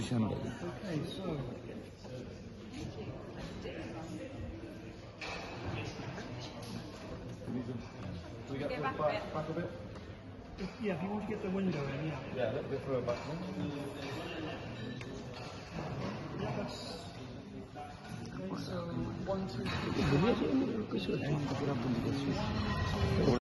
position Okay, so. Yeah, if you want to get the window in, yeah. Yeah, a little bit further back. Yeah. Okay, so one, two, three.